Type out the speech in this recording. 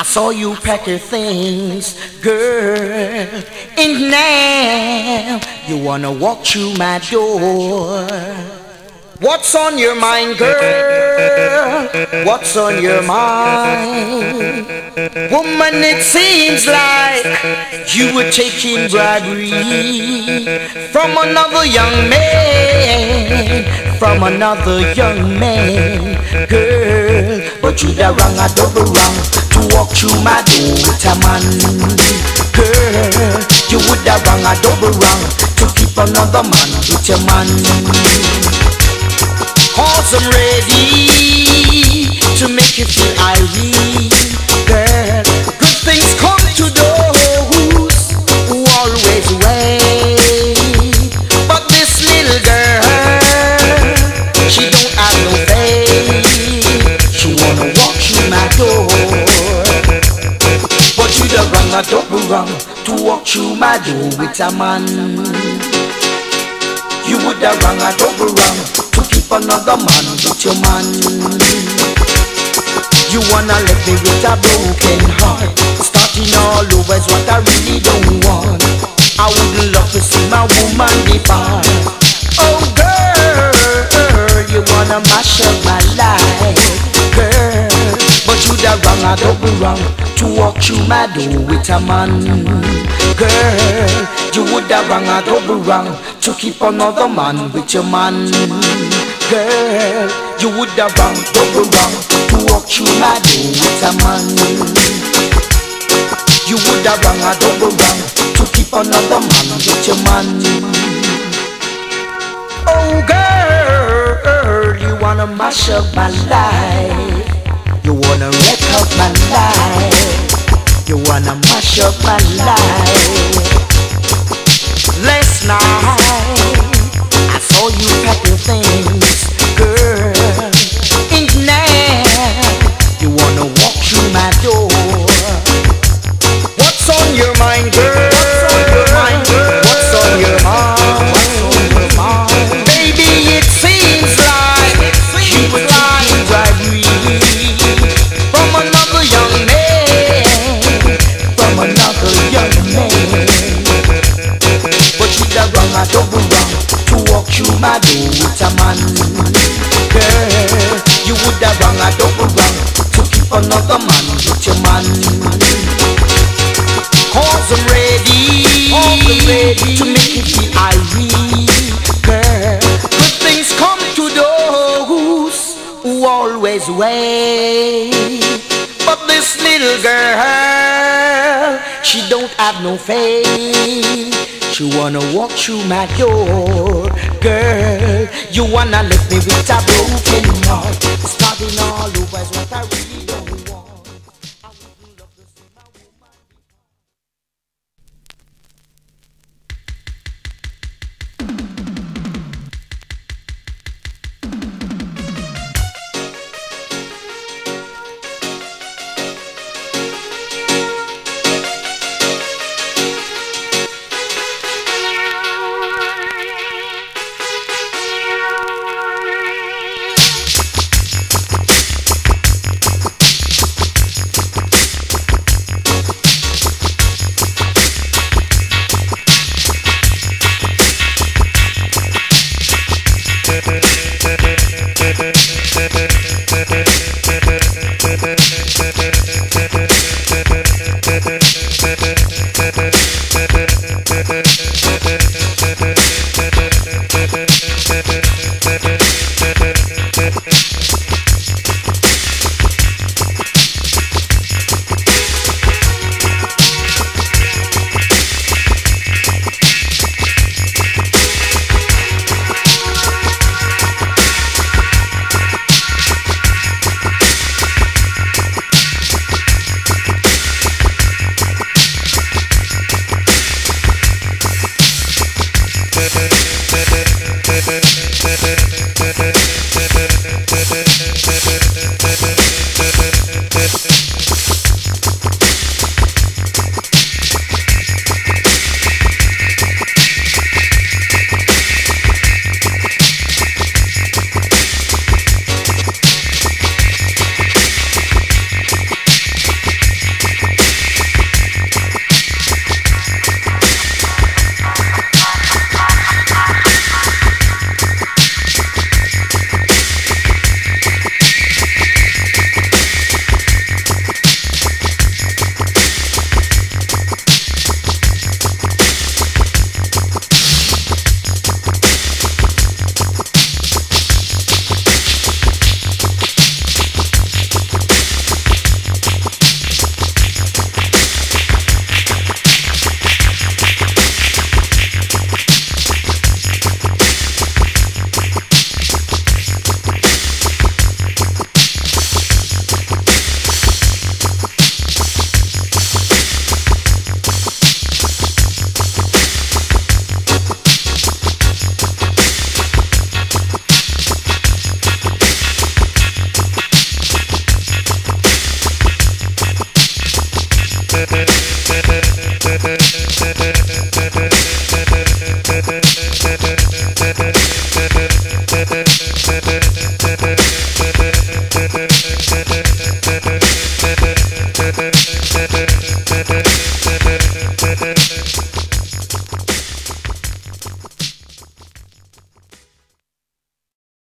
I saw you pack your things, girl, and now you wanna walk through my door. What's on your mind, girl? What's on your mind? Woman, it seems like you were taking bribery from another young man, from another young man, girl. But you da wrong, a double wrong walk through my door with a man, girl. You would have wrong, a double wrong to keep another man with your man. Cause I'm ready to make you feel irate wrong To walk through my door with a man. You would have wrong, a double wrong to keep another man with your man. You wanna let me with a broken heart Starting all over is what I really don't want. I wouldn't love to see my woman depart. Oh girl, you wanna mash up my life Girl, but you the wrong, I double wrong To walk through my door with a man. Girl, you would have wrong, I double wrong To keep another man with your man. Girl, you would have wrong, double wrong To walk through my door with a man. You would have wrong, a double wrong To keep another man with your man. Oh girl, you wanna mash up my life You wanna wreck up my life. You wanna mash up my life. Last night I saw you packing have no faith she wanna walk through my door, girl. You wanna let me with a broken heart, starting all over is what I Thank you.